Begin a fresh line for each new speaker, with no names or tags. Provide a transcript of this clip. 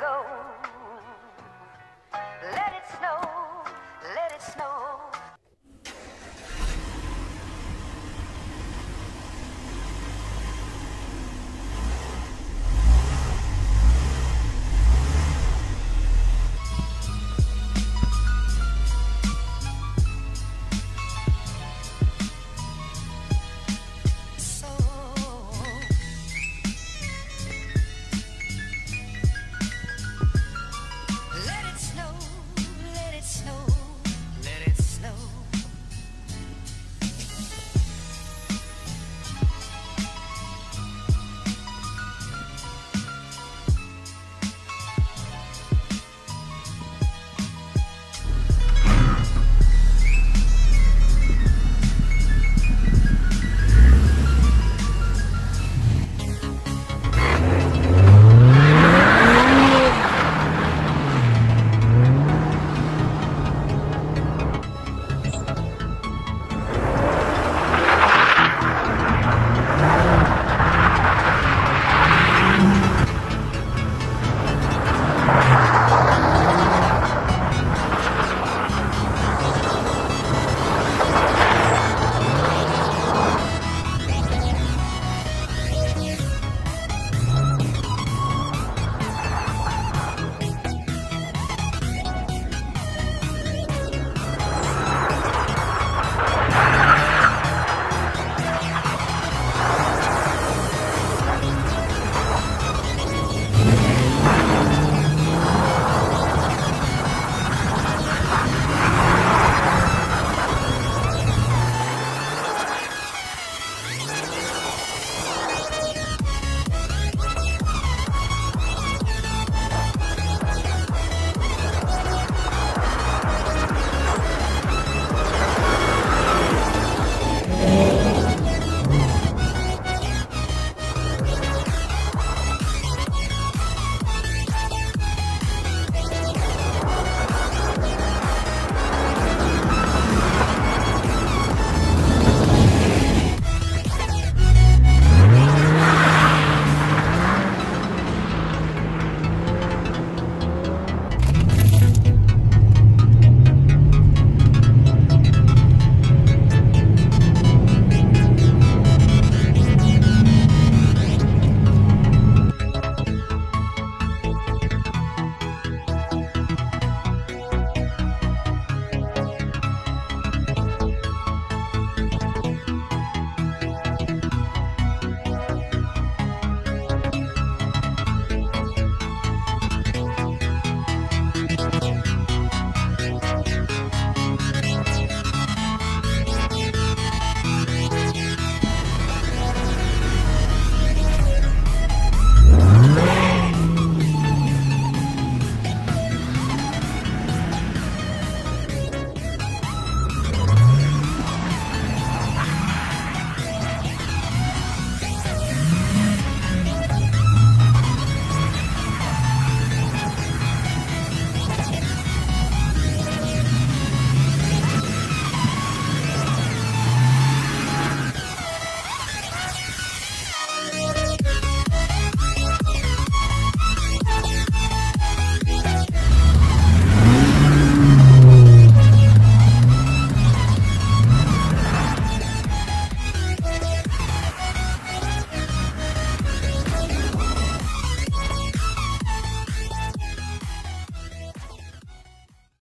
go.